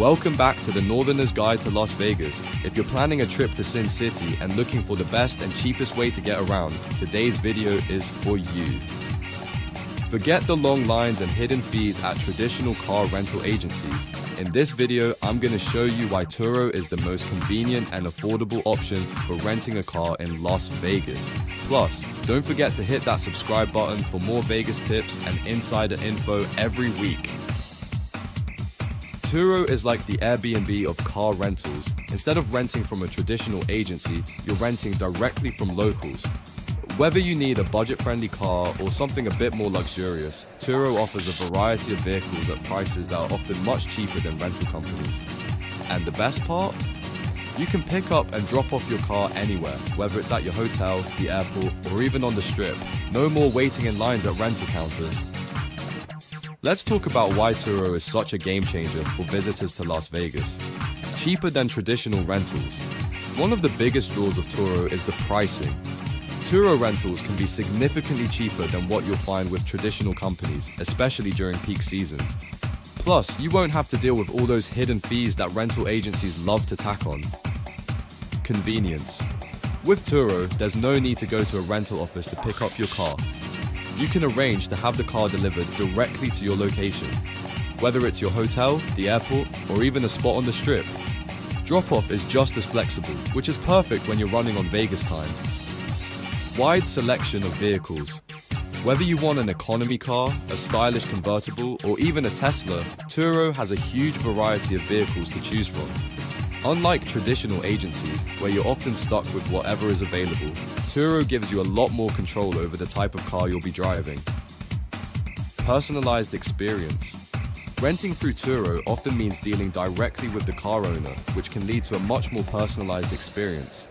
Welcome back to the Northerner's Guide to Las Vegas. If you're planning a trip to Sin City and looking for the best and cheapest way to get around, today's video is for you. Forget the long lines and hidden fees at traditional car rental agencies. In this video, I'm going to show you why Turo is the most convenient and affordable option for renting a car in Las Vegas. Plus, don't forget to hit that subscribe button for more Vegas tips and insider info every week. Turo is like the Airbnb of car rentals. Instead of renting from a traditional agency, you're renting directly from locals. Whether you need a budget friendly car or something a bit more luxurious, Turo offers a variety of vehicles at prices that are often much cheaper than rental companies. And the best part? You can pick up and drop off your car anywhere, whether it's at your hotel, the airport, or even on the strip. No more waiting in lines at rental counters. Let's talk about why Turo is such a game changer for visitors to Las Vegas. Cheaper than traditional rentals. One of the biggest draws of Turo is the pricing. Turo rentals can be significantly cheaper than what you'll find with traditional companies, especially during peak seasons. Plus, you won't have to deal with all those hidden fees that rental agencies love to tack on. Convenience. With Turo, there's no need to go to a rental office to pick up your car. You can arrange to have the car delivered directly to your location, whether it's your hotel, the airport, or even a spot on the strip. Drop off is just as flexible, which is perfect when you're running on Vegas time. Wide selection of vehicles. Whether you want an economy car, a stylish convertible, or even a Tesla, Turo has a huge variety of vehicles to choose from. Unlike traditional agencies, where you're often stuck with whatever is available, Turo gives you a lot more control over the type of car you'll be driving. Personalized experience. Renting through Turo often means dealing directly with the car owner, which can lead to a much more personalized experience.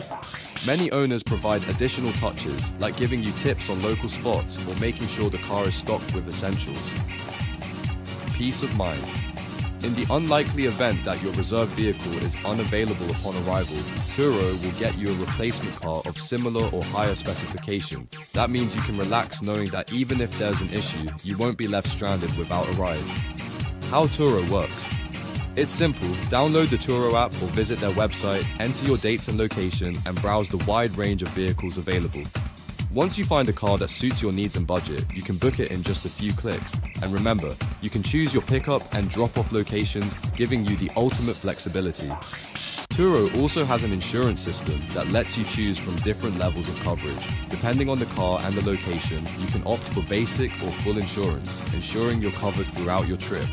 Many owners provide additional touches, like giving you tips on local spots or making sure the car is stocked with essentials. Peace of mind. In the unlikely event that your reserved vehicle is unavailable upon arrival, Turo will get you a replacement car of similar or higher specification. That means you can relax knowing that even if there's an issue, you won't be left stranded without a ride. How Turo works. It's simple. Download the Turo app or visit their website, enter your dates and location, and browse the wide range of vehicles available. Once you find a car that suits your needs and budget, you can book it in just a few clicks. And remember, you can choose your pickup and drop off locations, giving you the ultimate flexibility. Turo also has an insurance system that lets you choose from different levels of coverage. Depending on the car and the location, you can opt for basic or full insurance, ensuring you're covered throughout your trip.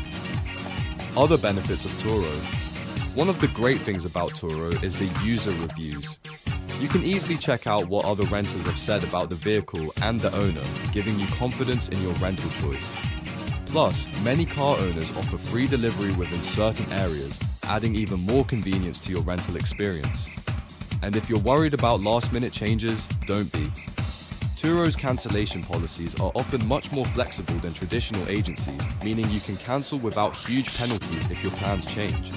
Other benefits of Turo. One of the great things about Turo is the user reviews. You can easily check out what other renters have said about the vehicle and the owner, giving you confidence in your rental choice. Plus, many car owners offer free delivery within certain areas, adding even more convenience to your rental experience. And if you're worried about last minute changes, don't be. Turo's cancellation policies are often much more flexible than traditional agencies, meaning you can cancel without huge penalties if your plans change.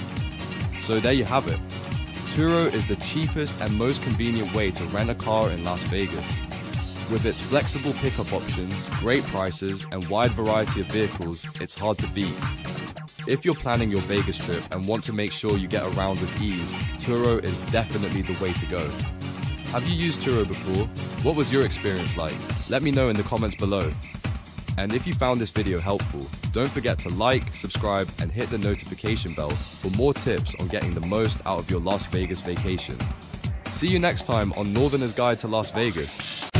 So there you have it. Turo is the cheapest and most convenient way to rent a car in Las Vegas. With its flexible pickup options, great prices, and wide variety of vehicles, it's hard to beat. If you're planning your Vegas trip and want to make sure you get around with ease, Turo is definitely the way to go. Have you used Turo before? What was your experience like? Let me know in the comments below. And if you found this video helpful, don't forget to like, subscribe, and hit the notification bell for more tips on getting the most out of your Las Vegas vacation. See you next time on Northerner's Guide to Las Vegas.